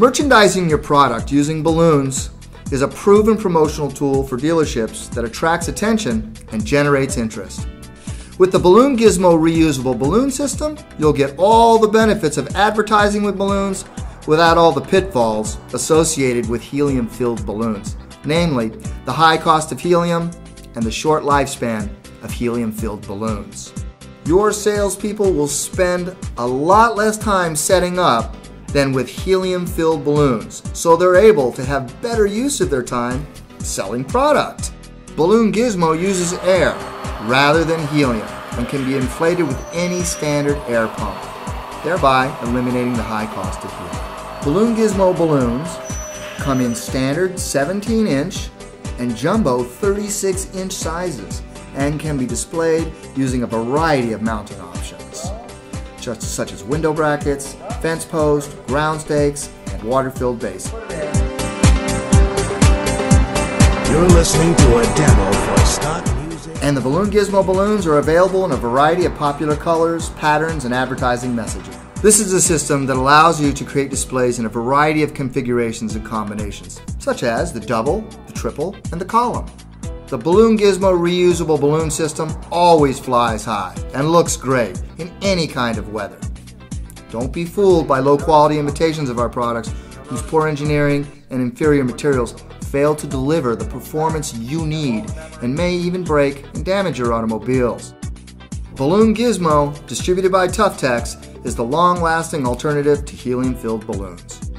Merchandising your product using balloons is a proven promotional tool for dealerships that attracts attention and generates interest. With the Balloon Gizmo reusable balloon system, you'll get all the benefits of advertising with balloons without all the pitfalls associated with helium filled balloons, namely the high cost of helium and the short lifespan of helium filled balloons. Your salespeople will spend a lot less time setting up than with helium filled balloons, so they're able to have better use of their time selling product. Balloon Gizmo uses air rather than helium and can be inflated with any standard air pump, thereby eliminating the high cost of helium. Balloon Gizmo balloons come in standard 17 inch and jumbo 36 inch sizes and can be displayed using a variety of mounting options, such as window brackets, fence posts, ground stakes, and water-filled bases. You're listening to a demo for stock music. And the Balloon Gizmo balloons are available in a variety of popular colors, patterns, and advertising messaging. This is a system that allows you to create displays in a variety of configurations and combinations, such as the double, the triple, and the column. The Balloon Gizmo reusable balloon system always flies high and looks great in any kind of weather. Don't be fooled by low quality imitations of our products whose poor engineering and inferior materials fail to deliver the performance you need and may even break and damage your automobiles. Balloon Gizmo, distributed by Tuftex, is the long lasting alternative to helium filled balloons.